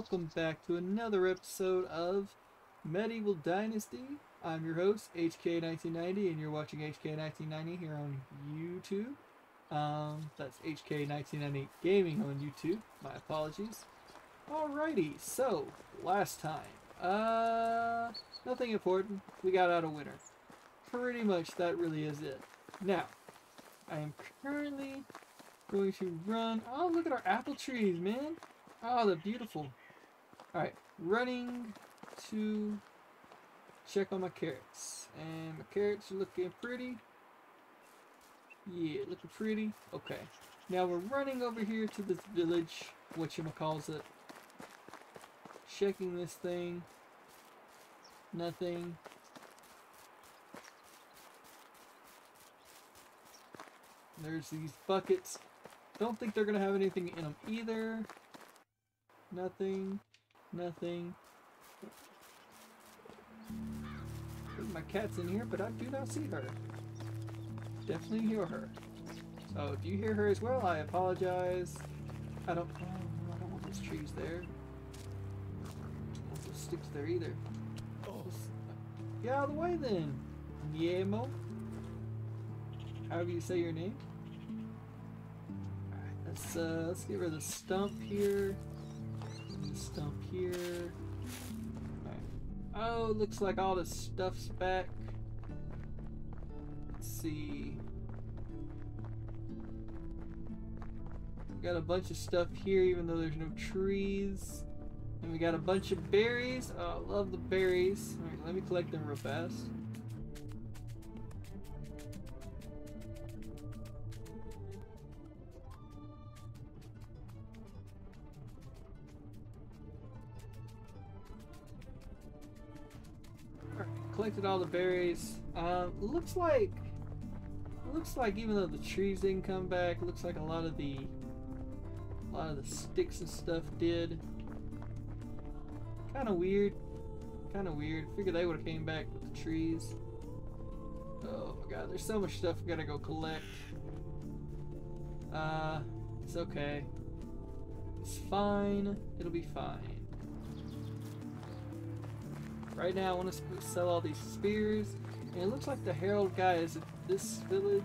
welcome back to another episode of Medieval Dynasty. I'm your host, HK1990, and you're watching HK1990 here on YouTube. Um, that's HK1990 Gaming on YouTube. My apologies. Alrighty, so, last time. Uh, nothing important. We got out a winner. Pretty much that really is it. Now, I am currently going to run. Oh, look at our apple trees, man. Oh, they're beautiful. Alright, running to check on my carrots. And my carrots are looking pretty. Yeah, looking pretty. Okay. Now we're running over here to this village, calls it. Checking this thing. Nothing. There's these buckets. Don't think they're going to have anything in them either. Nothing. Nothing. My cat's in here, but I do not see her. Definitely hear her. So if you hear her as well, I apologize. I don't. Oh, I don't want those trees there. I don't want those sticks there either. Oh. Get out of the way then, Yemo. However you say your name. Alright, let's uh, let's get rid of the stump here stump here. Right. Oh, looks like all the stuff's back. Let's see. Got a bunch of stuff here even though there's no trees. And we got a bunch of berries. Oh, I love the berries. Alright, let me collect them real fast. Collected all the berries. Um, looks like, looks like even though the trees didn't come back, looks like a lot of the, a lot of the sticks and stuff did. Kind of weird. Kind of weird. Figure they would have came back with the trees. Oh my god, there's so much stuff I gotta go collect. Uh, it's okay. It's fine. It'll be fine. Right now I want to sell all these spears. And it looks like the herald guy is at this village.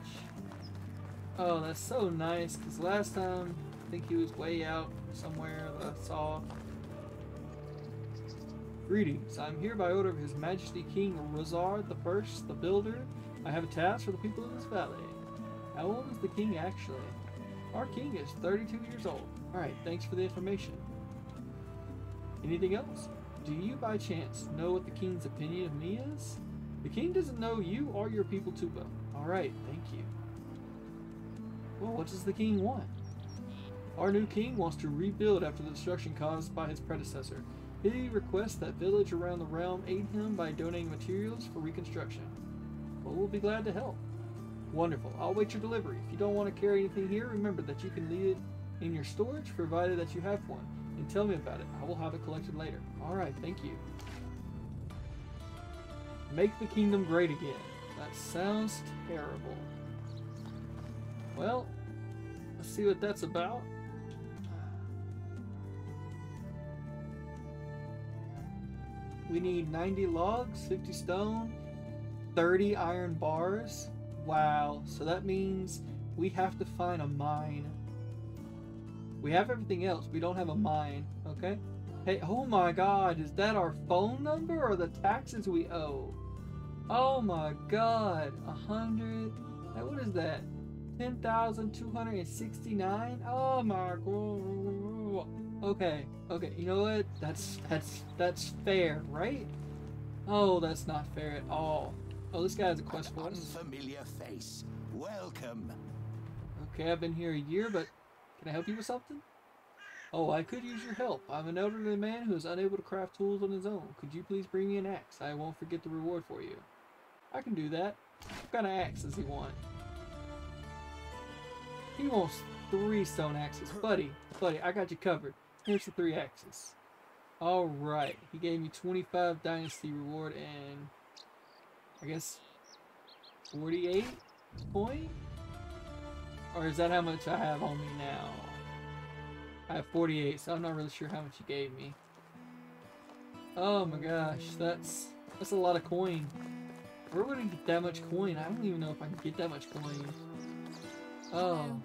Oh, that's so nice. Because last time, I think he was way out somewhere that I saw. Greetings. I'm here by order of His Majesty King Rosard the First, the Builder. I have a task for the people of this valley. How old is the king actually? Our king is 32 years old. Alright, thanks for the information. Anything else? Do you by chance know what the king's opinion of me is? The king doesn't know you or your people too well. Alright, thank you. Well, what does the king want? Our new king wants to rebuild after the destruction caused by his predecessor. He requests that village around the realm aid him by donating materials for reconstruction. Well, we'll be glad to help. Wonderful. I'll wait your delivery. If you don't want to carry anything here, remember that you can leave it in your storage, provided that you have one and tell me about it. I will have it collected later. Alright, thank you. Make the kingdom great again. That sounds terrible. Well, let's see what that's about. We need 90 logs, 50 stone, 30 iron bars. Wow, so that means we have to find a mine we have everything else. We don't have a mine. Okay? Hey, oh my god. Is that our phone number or the taxes we owe? Oh my god. A hundred. What is that? 10,269? Oh my god. Okay. Okay. You know what? That's, that's, that's fair, right? Oh, that's not fair at all. Oh, this guy has a quest for us. Unfamiliar face. Welcome. Okay, I've been here a year, but can I help you with something? Oh, I could use your help. I'm an elderly man who is unable to craft tools on his own. Could you please bring me an axe? I won't forget the reward for you. I can do that. What kind of axe does he want? He wants three stone axes. Buddy, buddy, I got you covered. Here's the three axes. Alright, he gave me 25 dynasty reward and I guess 48 point? Or is that how much I have on me now? I have 48, so I'm not really sure how much you gave me. Oh my gosh, that's that's a lot of coin. Where would I get that much coin? I don't even know if I can get that much coin. Oh.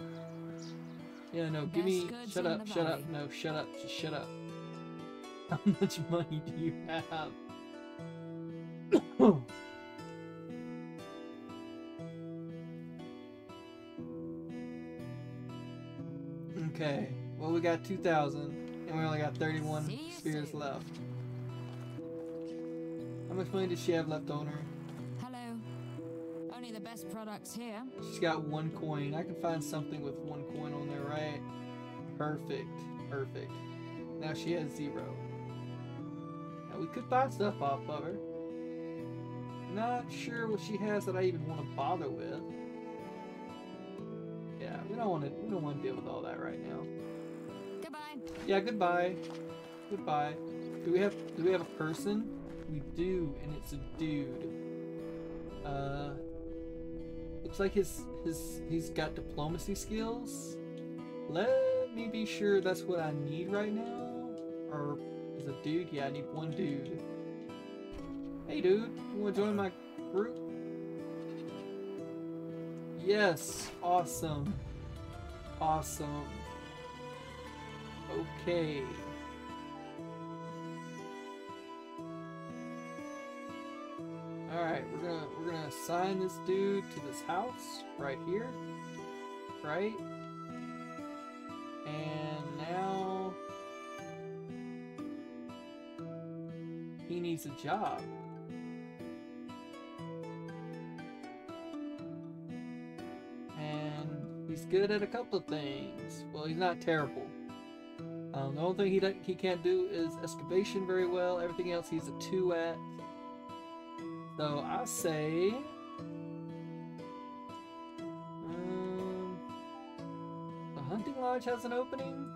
Yeah, no, give me. Shut up, shut up. No, shut up, just shut up. How much money do you have? okay, well, we got 2,000, and we only got 31 See you spheres left. How much money does she have left on her? Hello. Only the best products here. She's got one coin. I can find something with one coin on there, right? Perfect. Perfect. Now she has zero. Now we could buy stuff off of her. Not sure what she has that I even want to bother with. Don't want to. We don't want to deal with all that right now. Goodbye. Yeah, goodbye. Goodbye. Do we have do we have a person? We do, and it's a dude. Uh looks like his his he's got diplomacy skills. Let me be sure that's what I need right now. Or is a dude? Yeah, I need one dude. Hey dude, you wanna join my group? Yes, awesome. Awesome. Okay. Alright, we're gonna we're gonna assign this dude to this house right here. Right? And now he needs a job. Good at a couple of things. Well, he's not terrible. Um, the only thing he, he can't do is excavation very well. Everything else he's a 2 at. So I say. Um, the hunting lodge has an opening.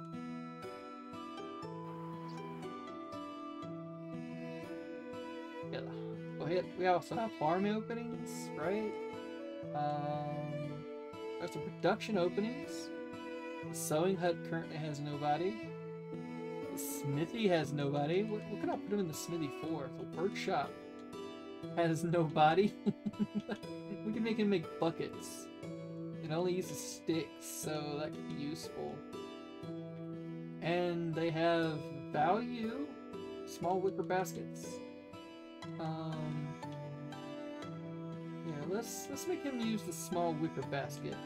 Yeah. We also have farm openings, right? Um, some production openings. The sewing hut currently has nobody. The smithy has nobody. What, what can I put him in the smithy for? The workshop has nobody. we can make him make buckets. It only uses sticks, so that could be useful. And they have value, small wicker baskets. Um, yeah, let's let's make him use the small wicker basket.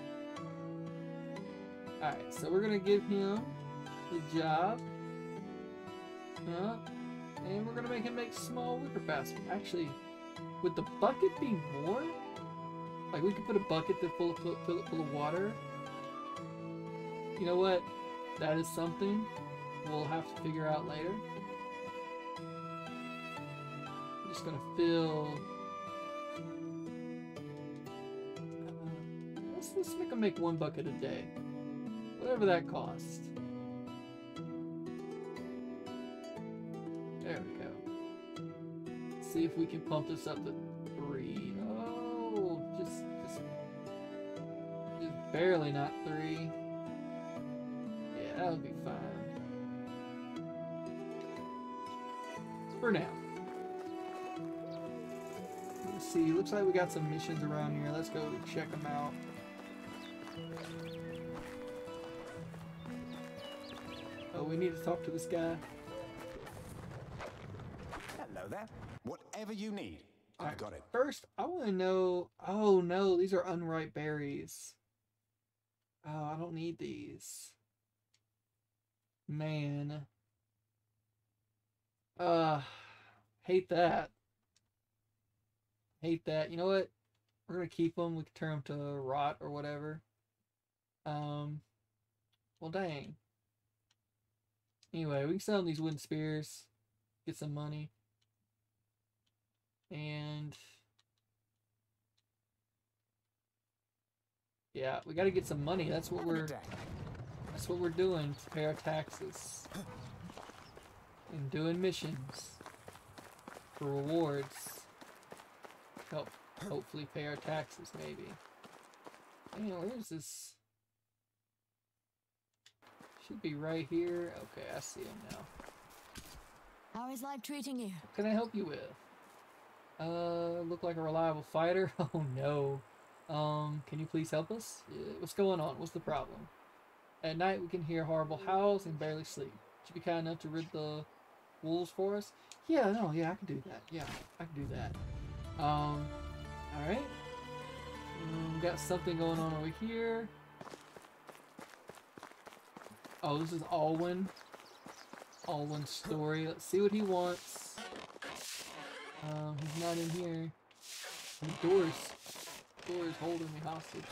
Alright, so we're gonna give him the job. Yeah. And we're gonna make him make small wicker basket. Actually, would the bucket be more? Like we could put a bucket to fill, fill, fill it full of water. You know what? That is something we'll have to figure out later. I'm just gonna fill. Uh, let's let's make him make one bucket a day, whatever that cost. There we go. Let's See if we can pump this up to three. Oh, just just just barely not three. Yeah, that'll be fine. For now. Let's see. Looks like we got some missions around here. Let's go check them out. We need to talk to this guy. Hello there. Whatever you need, I've Alright, got it. First, I want to know. Oh no, these are unripe berries. Oh, I don't need these. Man. Uh, hate that. Hate that. You know what? We're gonna keep them. We can turn them to rot or whatever. Um. Well, dang. Anyway, we can sell them these wooden spears. Get some money. And yeah, we got to get some money. That's what we're that's what we're doing to pay our taxes and doing missions for rewards. Help hopefully pay our taxes maybe. Hey, where's this? Should be right here. Okay, I see him now. How is life treating you? What can I help you with? Uh, look like a reliable fighter? Oh no. Um, can you please help us? Yeah, what's going on? What's the problem? At night we can hear horrible howls and barely sleep. Would you be kind enough to rid the wolves for us? Yeah, no, yeah, I can do that. Yeah, I can do that. Um, alright. Um, got something going on over here. Oh, this is Alwyn. Alwyn's story. Let's see what he wants. Um, he's not in here. The door's door is holding me hostage.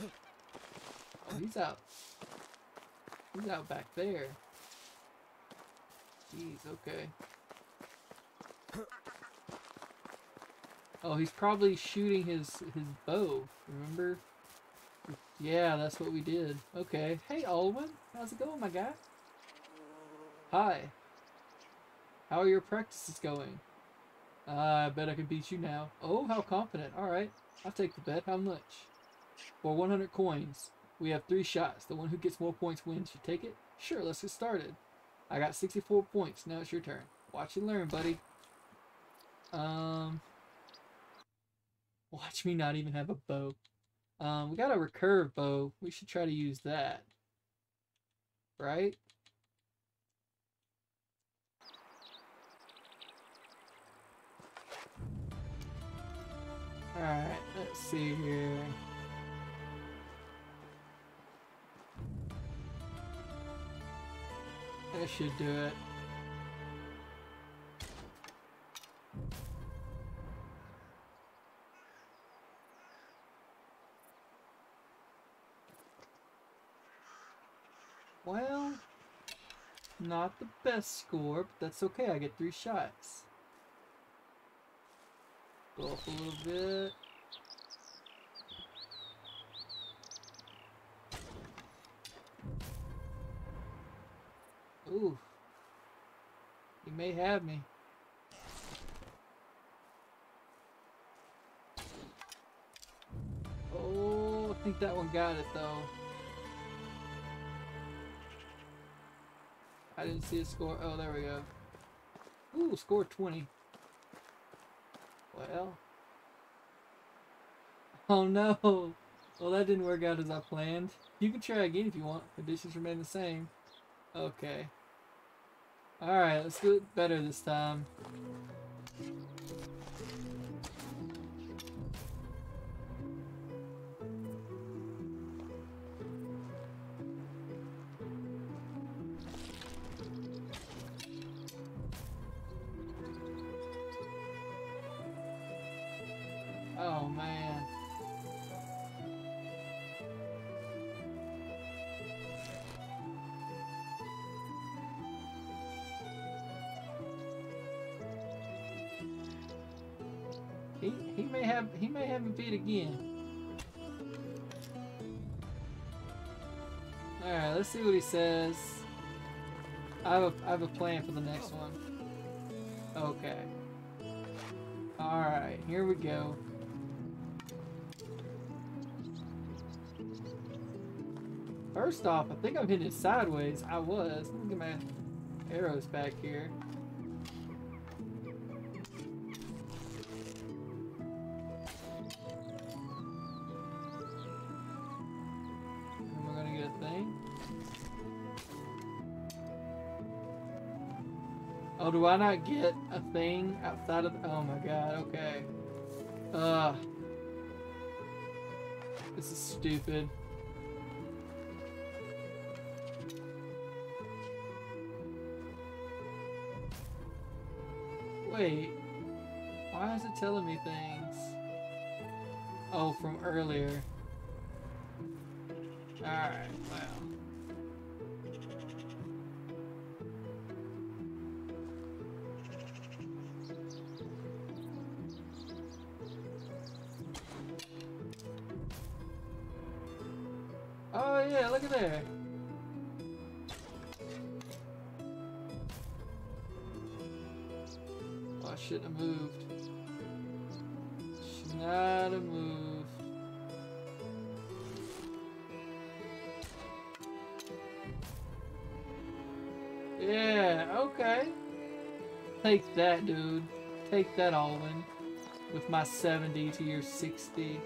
Oh, he's out. He's out back there. Jeez, okay. Oh, he's probably shooting his his bow. Remember? Yeah, that's what we did. Okay. Hey, Alwyn. How's it going, my guy? Hi. How are your practices going? Uh, I bet I can beat you now. Oh, how confident. Alright. I'll take the bet. How much? For 100 coins. We have three shots. The one who gets more points wins. You take it? Sure, let's get started. I got 64 points. Now it's your turn. Watch and learn, buddy. Um... Watch me not even have a bow. Um, we got a recurve bow. We should try to use that. Right? Alright, let's see here. That should do it. Well, not the best score, but that's okay. I get three shots. Go up a little bit. Ooh. He may have me. Oh, I think that one got it though. I didn't see a score. Oh, there we go. Ooh, score 20. Well. Oh no. Well, that didn't work out as I planned. You can try again if you want. Conditions remain the same. Okay. Alright, let's do it better this time. He he may have he may have me beat again. Alright, let's see what he says. I have a I have a plan for the next one. Okay. Alright, here we go. First off, I think I'm hitting it sideways. I was. Let me get my arrows back here. Do I not get a thing outside of? Oh my god. Okay. Ugh. This is stupid. Wait. Why is it telling me things? Oh, from earlier. Alright. I shouldn't have moved. Should not have moved. Yeah, okay. Take that, dude. Take that, Alwyn. With my 70 to your 60.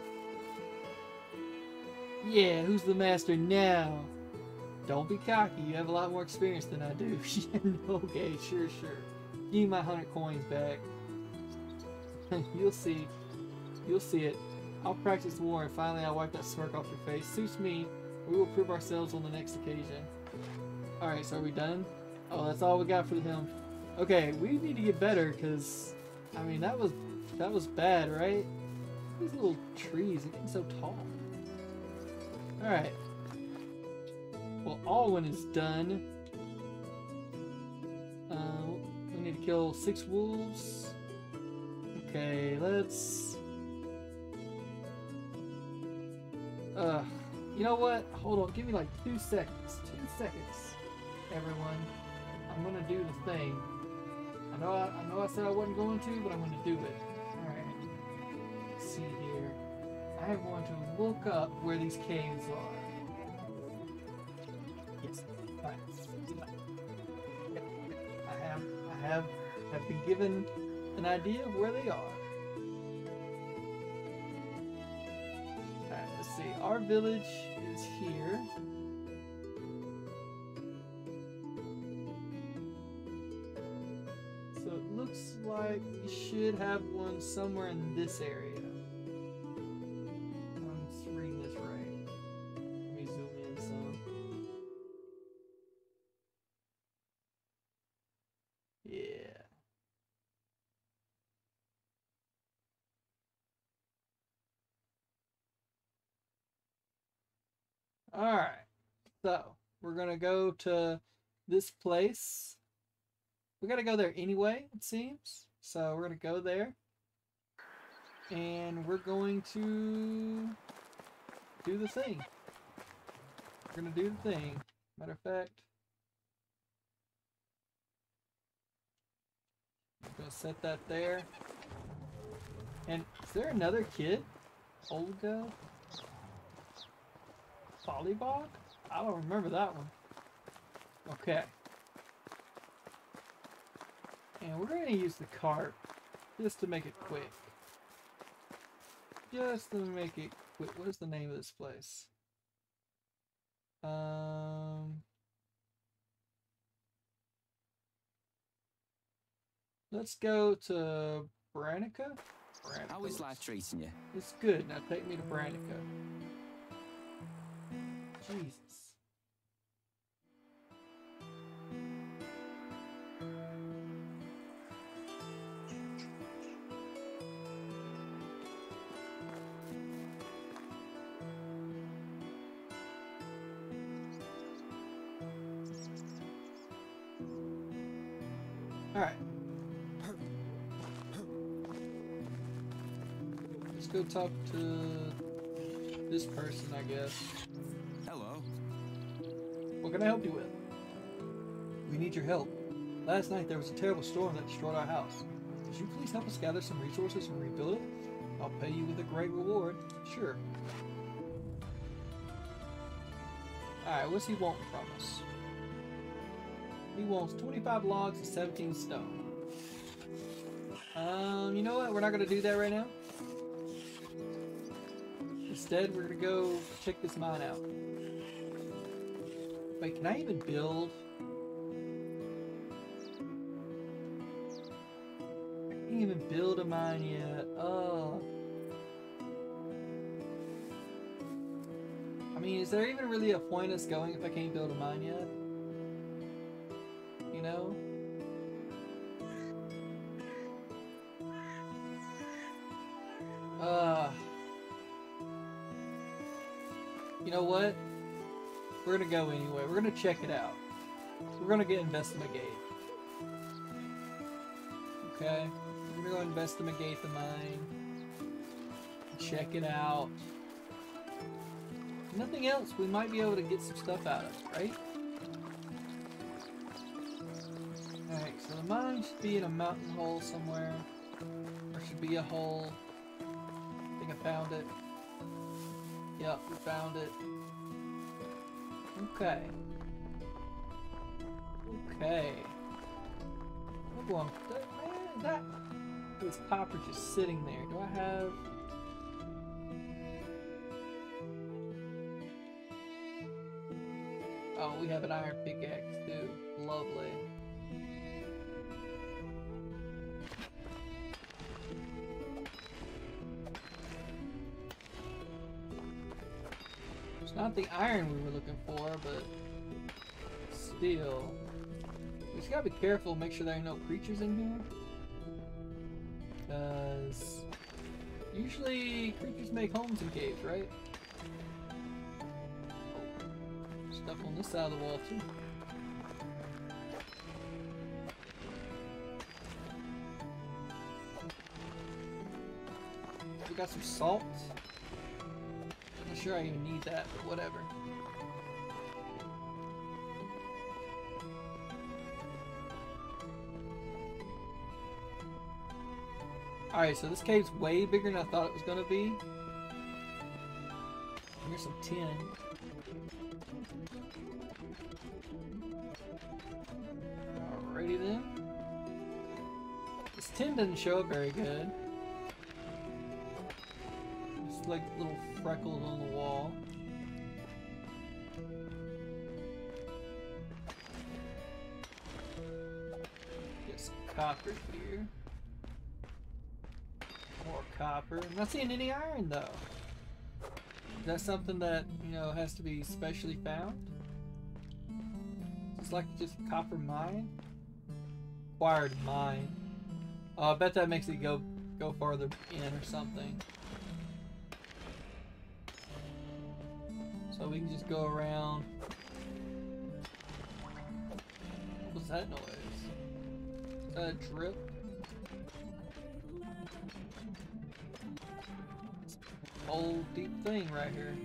Yeah, who's the master now? Don't be cocky. You have a lot more experience than I do. okay, sure, sure. Give me my 100 coins back. You'll see. You'll see it. I'll practice war and finally I'll wipe that smirk off your face. Suits me. We will prove ourselves on the next occasion. Alright, so are we done? Oh, that's all we got for him. Okay, we need to get better because, I mean, that was that was bad, right? These little trees are getting so tall. Alright. Well, Alwyn is done. Kill six wolves. Okay, let's... Uh, you know what? Hold on, give me like two seconds. Two seconds, everyone. I'm gonna do the thing. I know I, I know I said I wasn't going to, but I'm gonna do it. Alright. See here. I want to look up where these caves are. Have have been given an idea of where they are. Alright, let's see. Our village is here. So it looks like we should have one somewhere in this area. Gonna go to this place. We gotta go there anyway, it seems. So we're gonna go there. And we're going to do the thing. We're gonna do the thing. Matter of fact, I'm gonna set that there. And is there another kid? Olga? Volleyball? I don't remember that one. Okay. And we're going to use the cart just to make it quick. Just to make it quick. What is the name of this place? Um. Let's go to Branica. Branica. How is life treating you? It's good. Now take me to Branica. Jesus. Talk to this person, I guess. Hello. What can I help you with? We need your help. Last night there was a terrible storm that destroyed our house. Could you please help us gather some resources and rebuild it? I'll pay you with a great reward. Sure. Alright, what's he wanting from us? He wants 25 logs and 17 stone. Um, you know what? We're not going to do that right now. Instead, we're to go check this mine out. Wait, can I even build? I can't even build a mine yet. Oh. I mean, is there even really a point us going if I can't build a mine yet? You know what? We're gonna go anyway. We're gonna check it out. We're gonna get investigate. Okay? We're gonna go investigate the mine. Check it out. If nothing else, we might be able to get some stuff out of it, right? Alright, so the mine should be in a mountain hole somewhere. There should be a hole. I think I found it. Yep, we found it. Okay. Okay. I'm going, that this copper just sitting there. Do I have? Oh, we have an iron pickaxe too. Lovely. Not the iron we were looking for, but still. We just gotta be careful, make sure there are no creatures in here. Because usually creatures make homes in caves, right? Stuff on this side of the wall too. We got some salt. Sure I even need that, but whatever. Alright, so this cave's way bigger than I thought it was gonna be. Here's some tin. Alrighty then. This tin doesn't show up very good. Freckles on the wall. Get some copper here. More copper. I'm not seeing any iron though. Is that something that, you know, has to be specially found? Just like just copper mine? Acquired mine. Oh, I bet that makes it go go farther in or something. So we can just go around. What was that noise? A drip? Whole deep thing right here.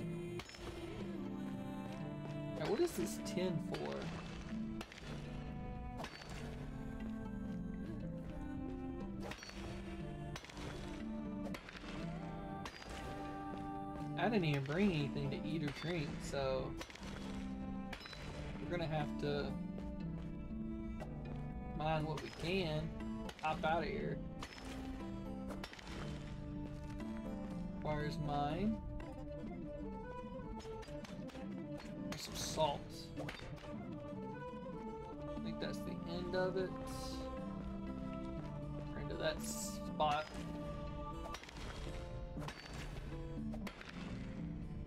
Now, what is this tin for? I didn't even bring anything to eat or drink, so we're gonna have to mine what we can. Hop out of here. Where's mine. There's some salt. I think that's the end of it. We're into that spot.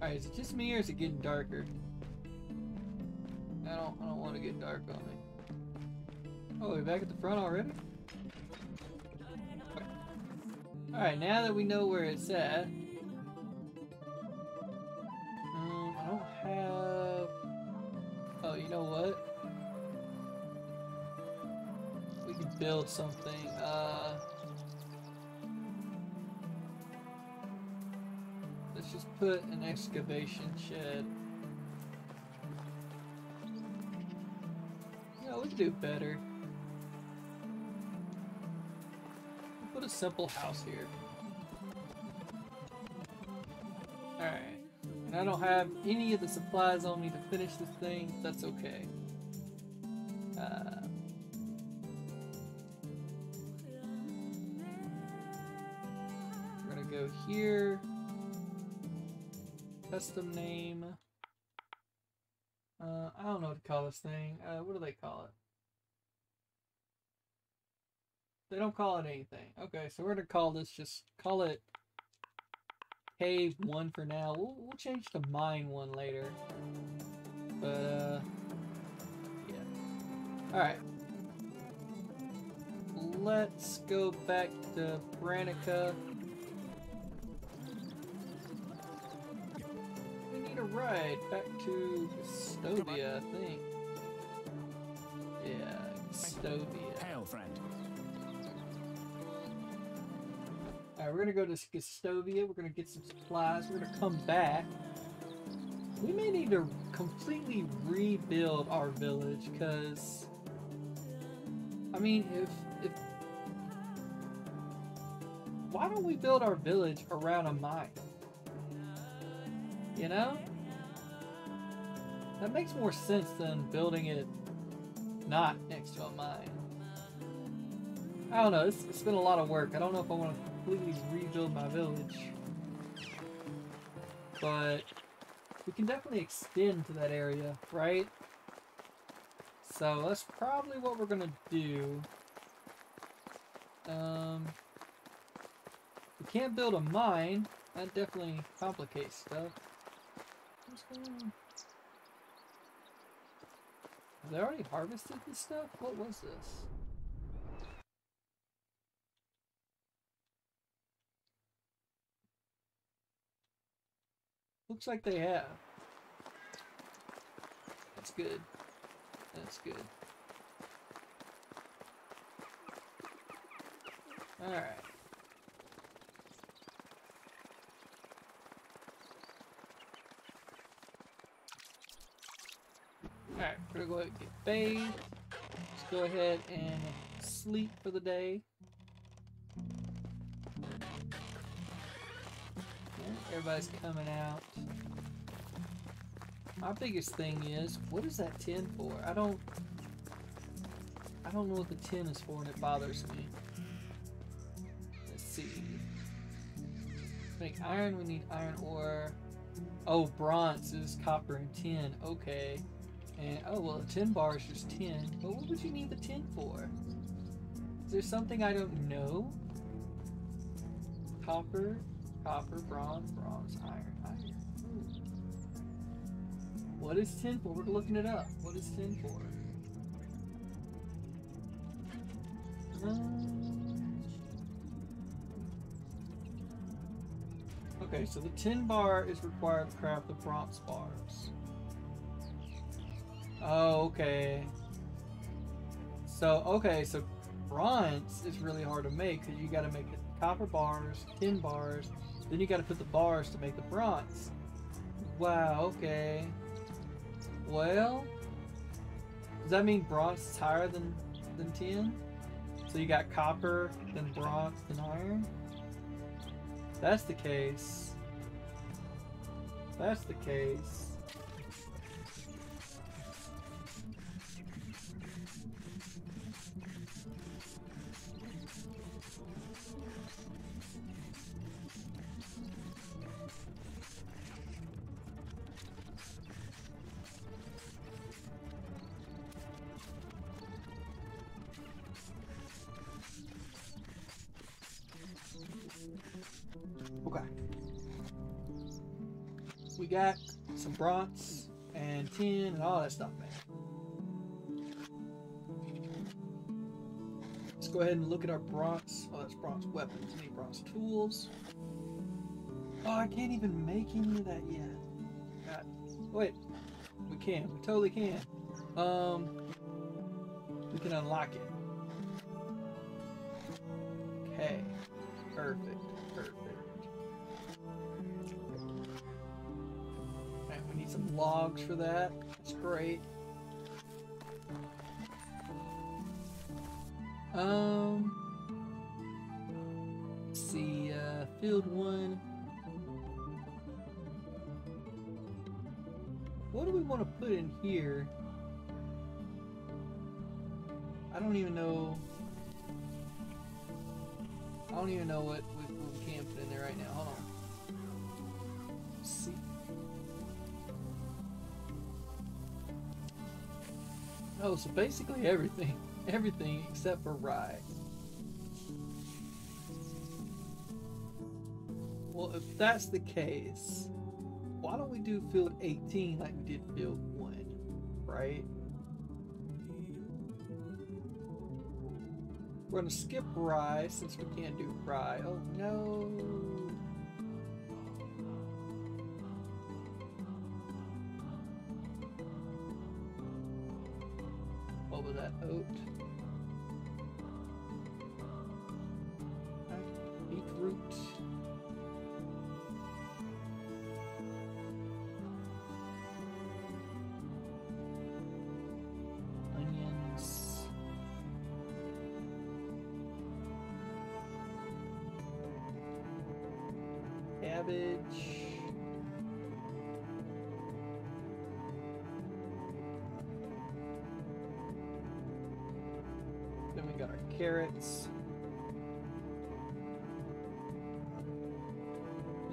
Alright, is it just me or is it getting darker? I don't I don't want to get dark on me. Oh, we're back at the front already? Alright, now that we know where it's at. Um, I don't have Oh, you know what? We can build something. Uh put an excavation shed. Yeah, we can do better. Put a simple house here. Alright. And I don't have any of the supplies on me to finish this thing. That's okay. Uh, we're gonna go here. Custom name. Uh, I don't know what to call this thing. Uh, what do they call it? They don't call it anything. Okay, so we're gonna call this just call it cave one for now. We'll we'll change to mine one later. But uh, yeah. All right. Let's go back to Branica. We need a ride back to Gustovia, I think. Yeah, Gustovia. Hail, friend. Alright, we're gonna go to Gustovia, we're gonna get some supplies, we're gonna come back. We may need to completely rebuild our village, because... I mean, if... if why don't we build our village around a mine? You know? That makes more sense than building it not next to a mine. I don't know. It's, it's been a lot of work. I don't know if I want to completely rebuild my village. But we can definitely extend to that area, right? So that's probably what we're going to do. Um, we can't build a mine. That definitely complicates stuff. They already harvested this stuff? What was this? Looks like they have. That's good. That's good. Alright. Alright, we're gonna go ahead and get bathed. Let's go ahead and sleep for the day. Everybody's coming out. My biggest thing is, what is that tin for? I don't... I don't know what the tin is for and it bothers me. Let's see. Make iron, we need iron ore. Oh, bronze is copper and tin. Okay. And, oh, well, a tin bar is just tin. But what would you need the tin for? Is there something I don't know? Copper, copper, bronze, bronze, iron, iron. Ooh. What is tin for? We're looking it up. What is tin for? Um, okay, so the tin bar is required to craft the bronze bars. Oh, okay. So, okay, so bronze is really hard to make because you got to make the copper bars, tin bars, then you got to put the bars to make the bronze. Wow, okay. Well, does that mean bronze is higher than, than tin? So you got copper, then bronze, then iron? That's the case. That's the case. 10 and all that stuff, man. Let's go ahead and look at our bronze. Oh, that's bronze weapons. Any bronze tools. Oh, I can't even make any of that yet. God. Wait. We can. We totally can. Um, we can unlock it. Okay. Perfect. Perfect. Some logs for that. That's great. Um, let's see, uh, field one. What do we want to put in here? I don't even know. I don't even know what Oh, so basically everything. Everything except for rye. Well, if that's the case, why don't we do field 18 like we did field 1, right? We're gonna skip rye since we can't do rye. Oh no. That? Beetroot. Onions. Cabbage. carrots.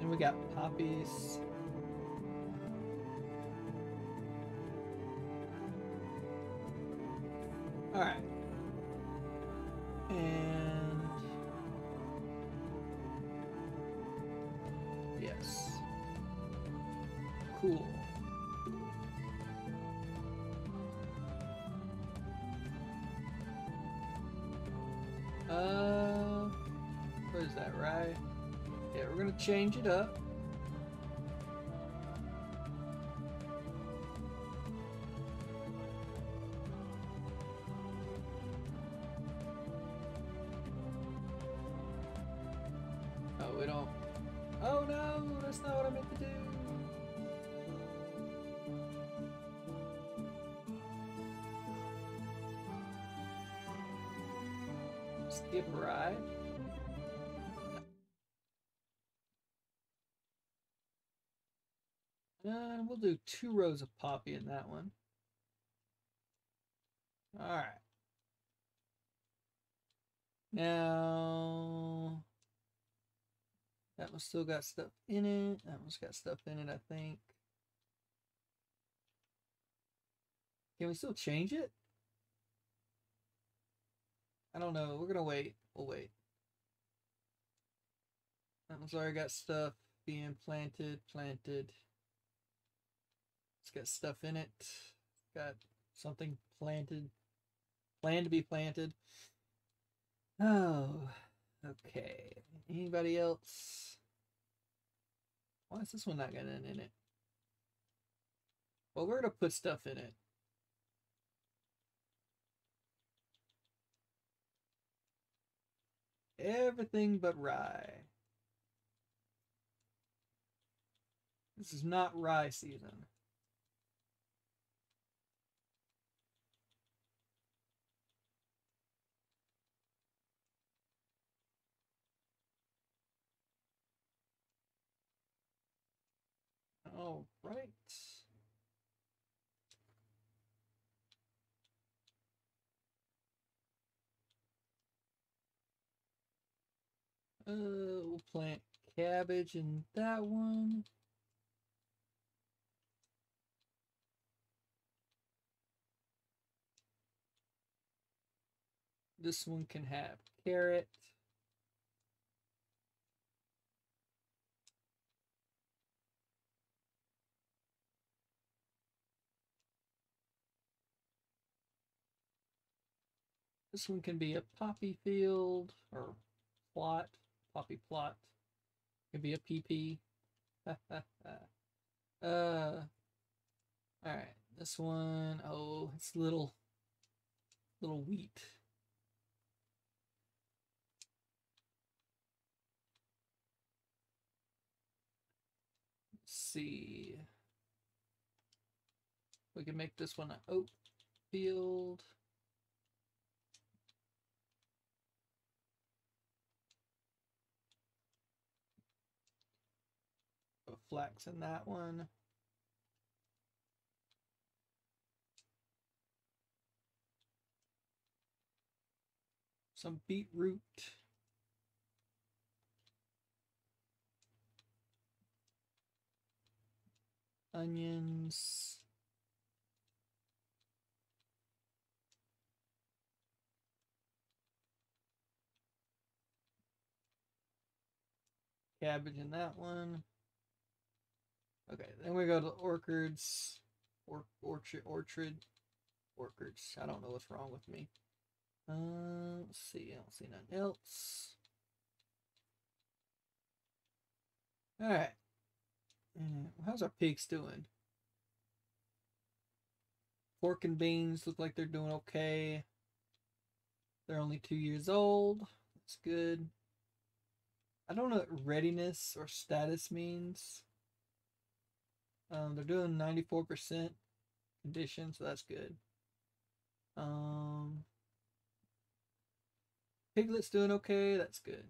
And we got poppies. Change it up. We'll do two rows of poppy in that one. All right. Now, that one still got stuff in it. That one's got stuff in it, I think. Can we still change it? I don't know. We're gonna wait. We'll wait. That one's already got stuff being planted, planted. It's got stuff in it. Got something planted. Planned to be planted. Oh, okay. Anybody else? Why is this one not got in it? Well, we're gonna put stuff in it. Everything but rye. This is not rye season. All right. Uh, we'll plant cabbage in that one. This one can have carrot. This one can be a poppy field or plot, poppy plot. It Can be a PP. uh, all right. This one, oh, it's little, little wheat. See. We can make this one an oat field. Flax in that one. Some beetroot. Onions. Cabbage in that one. Okay, then we go to orchards, or orchard, orchard, orchards. I don't know what's wrong with me. Uh, let's see. I don't see nothing else. All right. Mm, How's our pigs doing? Pork and beans look like they're doing okay. They're only two years old. That's good. I don't know what readiness or status means. Um, they're doing 94% condition, so that's good. Um, Piglet's doing okay, that's good.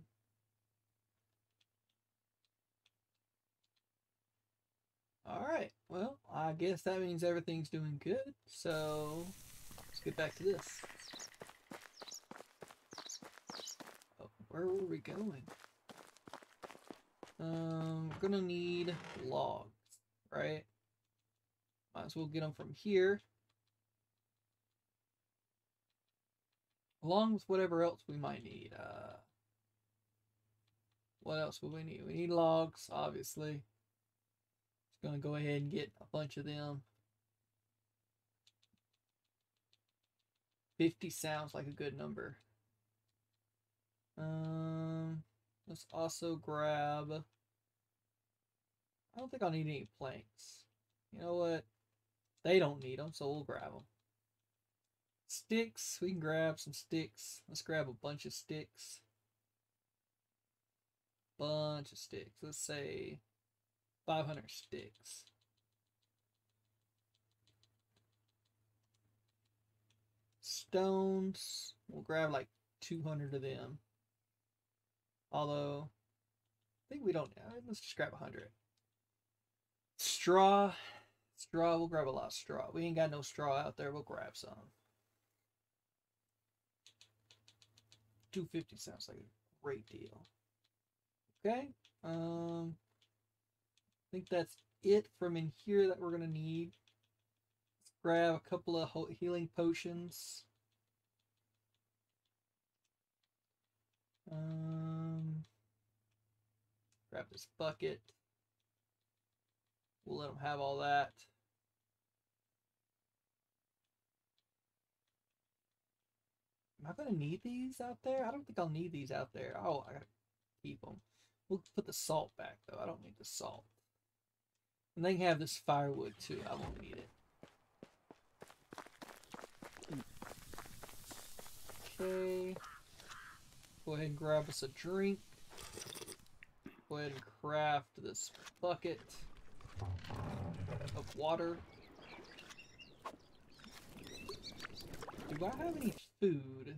Alright, well, I guess that means everything's doing good, so let's get back to this. Oh, where were we going? Um, we're gonna need logs, right? Might as well get them from here. Along with whatever else we might need. Uh, what else will we need? We need logs, obviously. Just gonna go ahead and get a bunch of them. 50 sounds like a good number. Um, let's also grab. I don't think I'll need any planks. You know what? They don't need them, so we'll grab them. Sticks. We can grab some sticks. Let's grab a bunch of sticks. Bunch of sticks. Let's say 500 sticks. Stones. We'll grab like 200 of them. Although, I think we don't. uh, Let's just grab 100. Straw. Straw. We'll grab a lot of straw. We ain't got no straw out there. We'll grab some. 250 sounds like a great deal. Okay. Um, I think that's it from in here that we're gonna need. Let's grab a couple of healing potions. Um, grab this bucket. We'll let them have all that. Am I gonna need these out there? I don't think I'll need these out there. Oh, I gotta keep them. We'll put the salt back though. I don't need the salt. And they can have this firewood too. I won't need it. Okay. Go ahead and grab us a drink. Go ahead and craft this bucket of water. Do I have any food?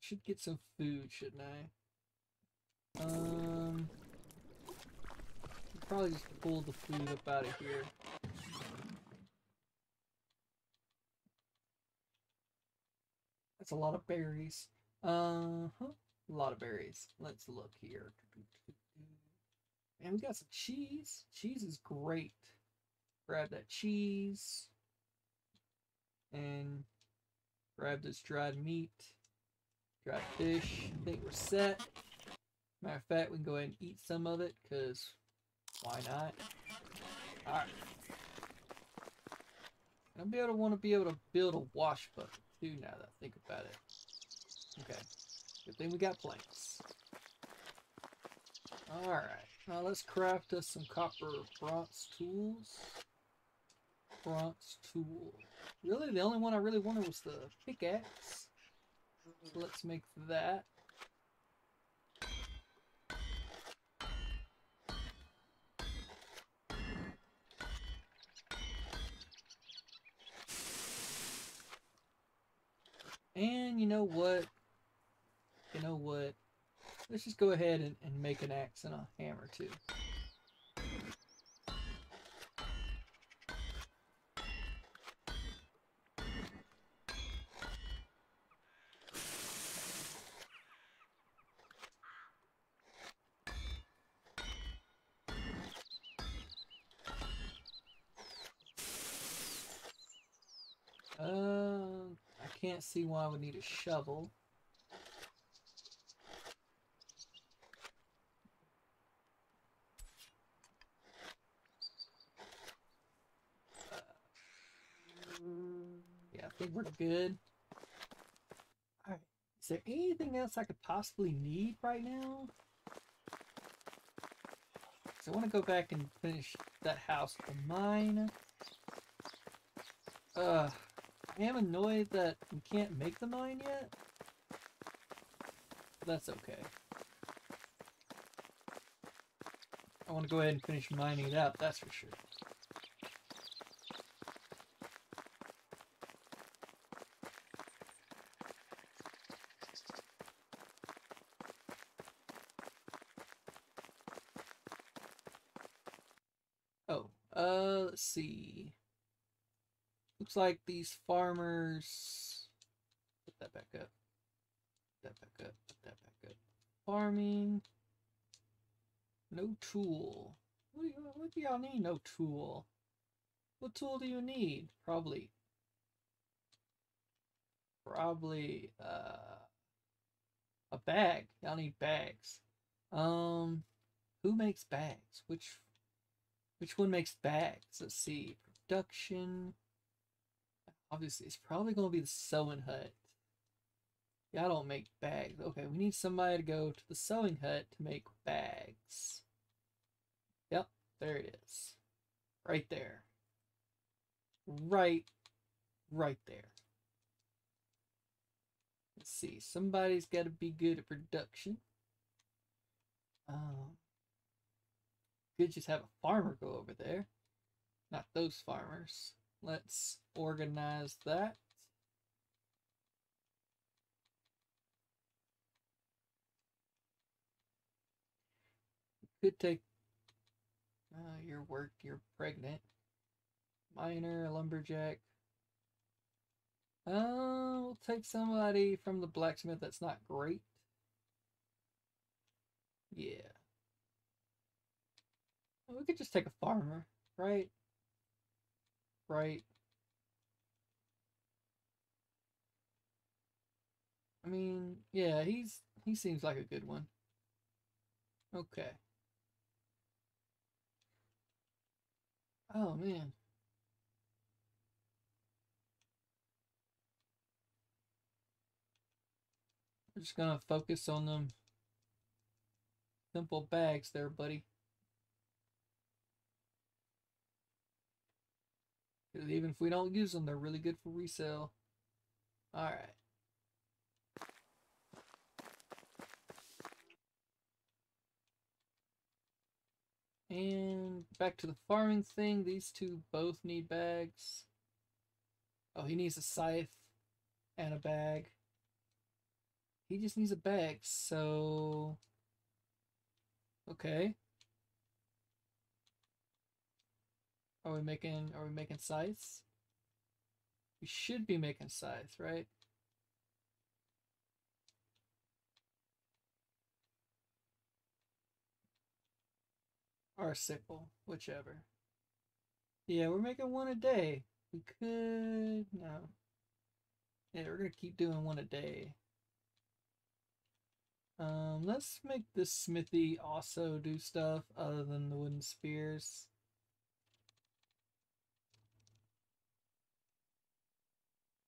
Should get some food, shouldn't I? Um, probably just pull the food up out of here. That's a lot of berries. Uh huh. A lot of berries. Let's look here. And we got some cheese. Cheese is great. Grab that cheese. And grab this dried meat. Dried fish. I think we're set. Matter of fact, we can go ahead and eat some of it, because why not? Alright. I'll be able to want to be able to build a wash bucket too now that I think about it. Okay. Good thing we got planks. Alright. Now let's craft us some copper bronze tools. Bronze tool. Really, the only one I really wanted was the pickaxe. So let's make that. And you know what? You know what? Let's just go ahead and, and make an axe and a hammer too. Uh, I can't see why we need a shovel. Yeah, I think we're good. Alright. Is there anything else I could possibly need right now? 'Cause I want to go back and finish that house the mine. Uh, I am annoyed that we can't make the mine yet. That's okay. I want to go ahead and finish mining it out, that's for sure. Oh, uh, let's see. Looks like these farmers. Put that back up. Put that back up. Put that back up. Farming. No tool. What do, y'all need? No tool. What tool do you need? Probably. Probably uh, a bag. Y'all need bags. Um, who makes bags? Which which one makes bags? Let's see. Production. Obviously, it's probably gonna be the sewing hut. Y'all don't make bags. Okay, we need somebody to go to the sewing hut to make bags. Yep, there it is. Right there. Right, right there. Let's see. Somebody's got to be good at production. Um, could just have a farmer go over there. Not those farmers. Let's organize that. Could take uh, your work, you're pregnant. Miner, lumberjack. Uh, we'll take somebody from the blacksmith that's not great. Yeah. We could just take a farmer, right? Right. I mean, yeah, he's he seems like a good one. Okay. Oh man. We're just gonna focus on them simple bags there, buddy. Because even if we don't use them, they're really good for resale. Alright. And back to the farming thing. These two both need bags. Oh, he needs a scythe and a bag. He just needs a bag, so... Okay. Are we making, are we making scythes? We should be making scythes, right? Or sickle, whichever. Yeah, we're making one a day. We could, no. Yeah, we're gonna keep doing one a day. Um, let's make this smithy also do stuff other than the wooden spears.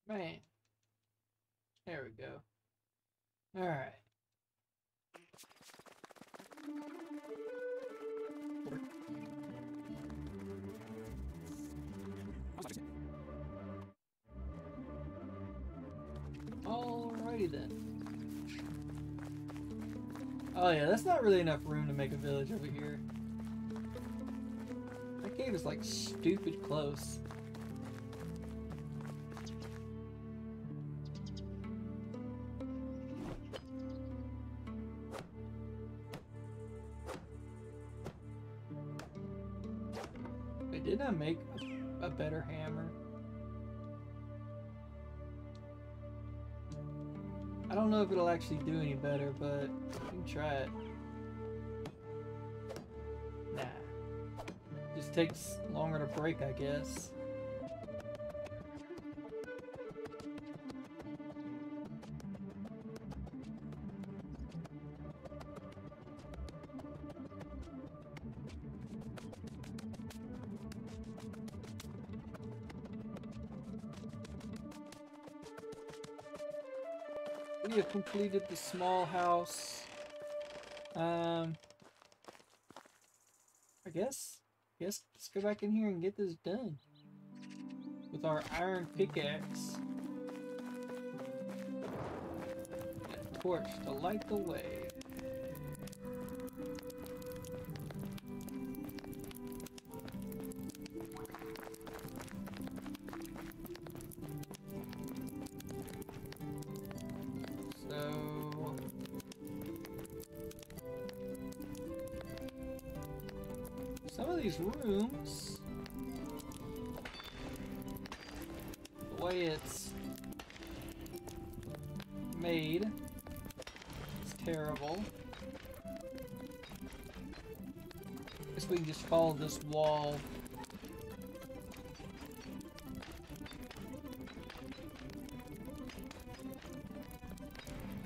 Man. There we go. Alright. Alrighty then. Oh yeah, that's not really enough room to make a village over here. That cave is like stupid close. Actually do any better, but we can try it. Nah. Just takes longer to break, I guess. Completed the small house. Um, I guess, I guess let's go back in here and get this done with our iron pickaxe and torch to light the way. These rooms, the way it's made, is terrible. I guess we can just follow this wall.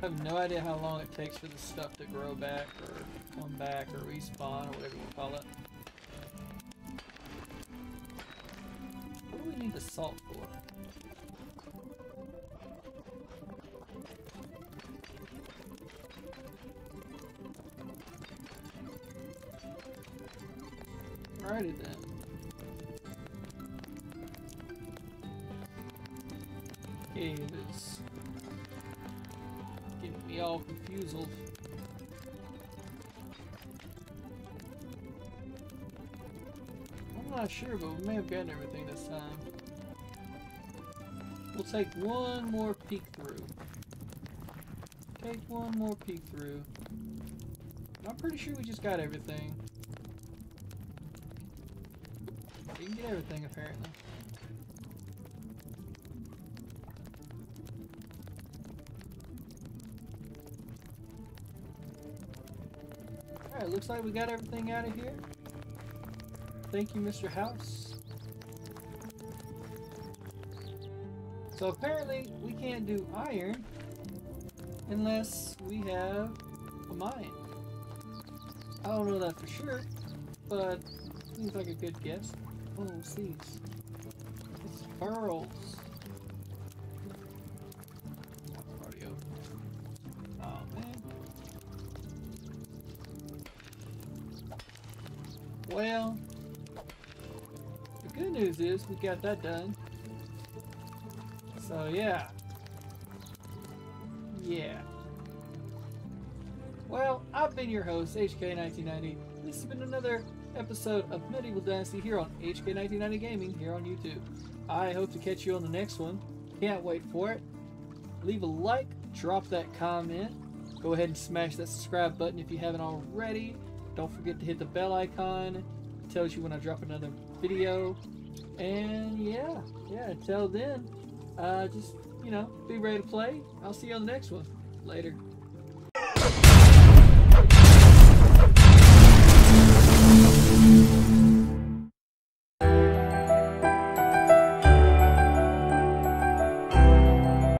I have no idea how long it takes for the stuff to grow back or come back or respawn or whatever you call it. Alrighty then. Cave is getting me all confused. I'm not sure, but we may have gotten everything this time. We'll take one more peek through. Take one more peek through. I'm pretty sure we just got everything. You can get everything apparently. Alright, looks like we got everything out of here. Thank you, Mr. House. So apparently we can't do iron unless we have a mine. I don't know that for sure, but seems like a good guess. Oh, seeds. It's pearls. Oh man. Well, the good news is we got that done. So yeah. Yeah. Well, I've been your host, HK1990. This has been another episode of Medieval Dynasty here on HK1990 Gaming here on YouTube. I hope to catch you on the next one. Can't wait for it. Leave a like, drop that comment. Go ahead and smash that subscribe button if you haven't already. Don't forget to hit the bell icon. It tells you when I drop another video. And yeah, yeah, until then, uh, just, you know, be ready to play. I'll see you on the next one. Later.